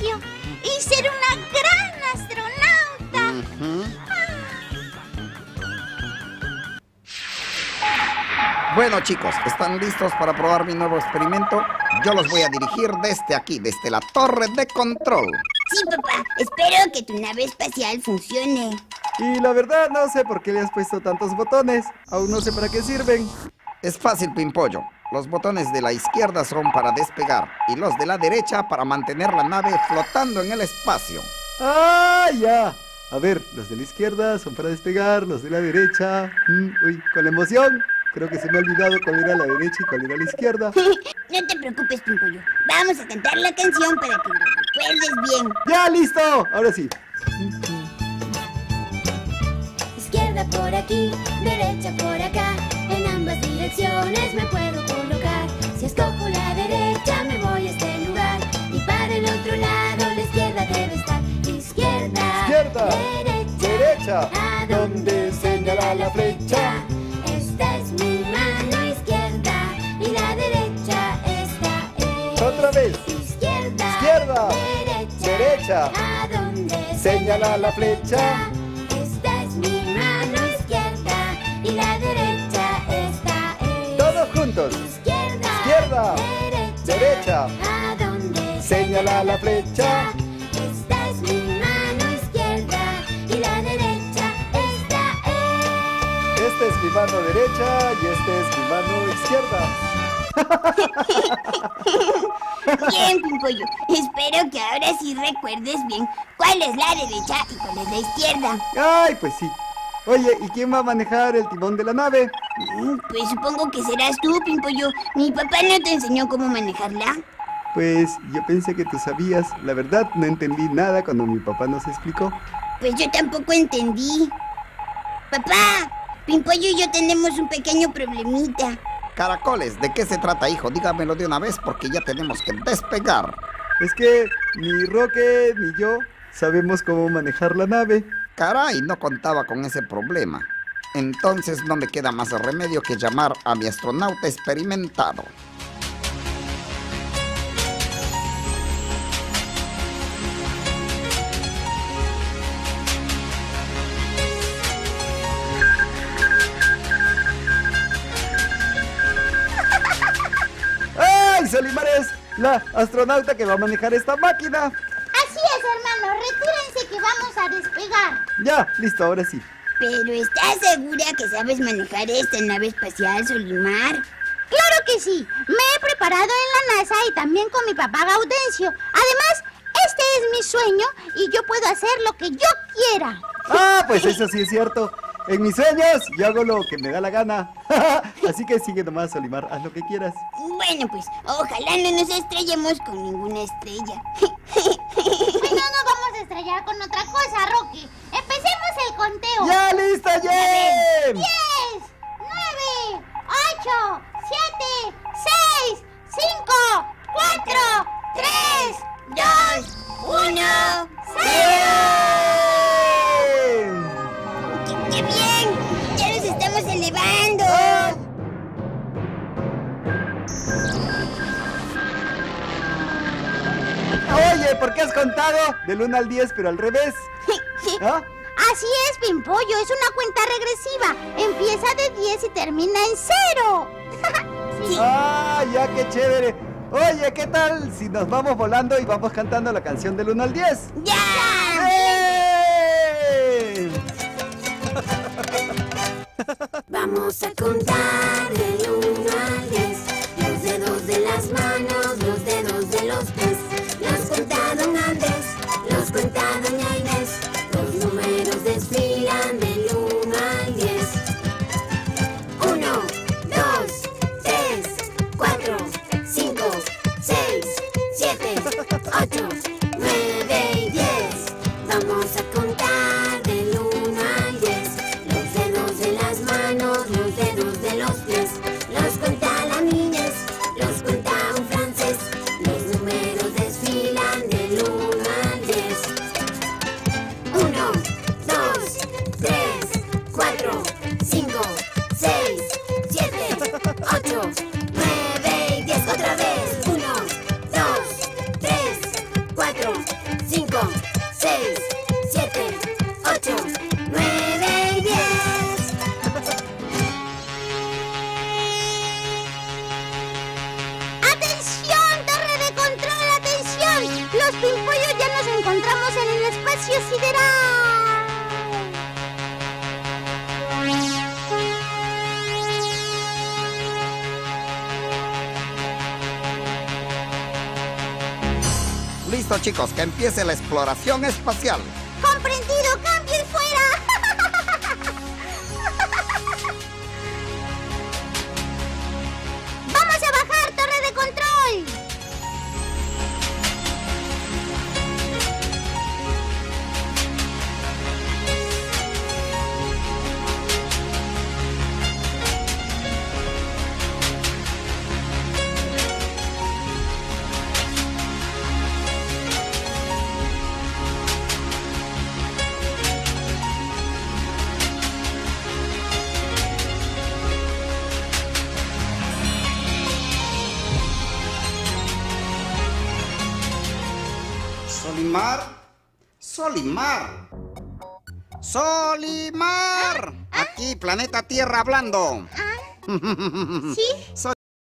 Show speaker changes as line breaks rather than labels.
espacio y ser una gran astronauta.
Bueno chicos, ¿están listos para probar mi nuevo experimento? Yo los voy a dirigir desde aquí, desde la torre de control.
Sí, papá. Espero que tu nave espacial funcione.
Y la verdad no sé por qué le has puesto tantos botones. Aún no sé para qué sirven.
Es fácil, Pimpollo. Los botones de la izquierda son para despegar y los de la derecha para mantener la nave flotando en el espacio.
¡Ah, ya! A ver, los de la izquierda son para despegar, los de la derecha... mm, uy, con la emoción. Creo que se me ha olvidado cuál era la derecha y cuál era la izquierda.
no te preocupes, Pimpollo. Vamos a cantar la canción para que lo recuerdes bien.
¡Ya, listo! Ahora sí.
Izquierda por aquí, derecha por acá. Direcciones me puedo colocar. Si escojo la derecha, me voy a este lugar. Y para el otro lado, la izquierda debe estar. Izquierda,
Izquierda,
derecha,
derecha,
¿a
donde señala la flecha?
Esta es mi mano izquierda y la derecha esta es.
Otra vez.
Izquierda,
Izquierda,
derecha,
derecha,
¿a donde
señala la flecha? Juntos.
Izquierda,
Izquierda,
derecha,
derecha,
¿a donde
señala la flecha?
Esta es mi mano izquierda y la derecha esta es.
Esta es mi mano derecha y esta es mi mano izquierda.
Bien, Pimpollo. Espero que ahora sí recuerdes bien cuál es la derecha y cuál es la izquierda.
Ay, pues sí. Oye, ¿y quién va a manejar el timón de la nave?
Pues supongo que serás tú, Pimpollo. Mi papá no te enseñó cómo manejarla.
Pues yo pensé que tú sabías. La verdad, no entendí nada cuando mi papá nos explicó.
Pues yo tampoco entendí. Papá, Pimpollo y yo tenemos un pequeño problemita.
Caracoles, ¿de qué se trata, hijo? Dígamelo de una vez porque ya tenemos que despegar.
Es que ni Roque ni yo sabemos cómo manejar la nave.
Caray, no contaba con ese problema. Entonces no me queda más remedio que llamar a mi astronauta experimentado.
¡Ay, Solimar es la astronauta que va a manejar esta máquina!
Así es, hermano. Retírense que vamos a despegar.
Ya, listo, ahora sí.
Pero ¿estás segura que sabes manejar esta nave espacial, Solimar?
Claro que sí. Me he preparado en la NASA y también con mi papá Gaudencio. Además, este es mi sueño y yo puedo hacer lo que yo quiera.
Ah, pues eso sí es cierto. En mis sueños yo hago lo que me da la gana. Así que sigue nomás, Solimar, haz lo que quieras.
Bueno, pues ojalá no nos estrellemos con ninguna estrella.
Bueno, no vamos a estrellar con otra cosa, Rocky. Empecemos el conteo.
¡Ya listo, Jem!
10, 9, 8, 7, 6, 5, 4, 3, 2, 1, 0.
¡Qué, qué bien! ¡Ya nos estamos elevando!
Oye, ¿por qué has contado del 1 al 10 pero al revés? ¿Ah?
Así es, Pimpollo, es una cuenta regresiva. Empieza de 10 y termina en 0.
¡Ah, ya qué chévere! Oye, ¿qué tal si nos vamos volando y vamos cantando la canción del 1 al 10?
¡Ya!
¡Eh!
Vamos a contar del 1
Listo chicos, que empiece la exploración espacial. Solimar. Solimar. Solimar. Aquí, planeta Tierra hablando.
¿Sí?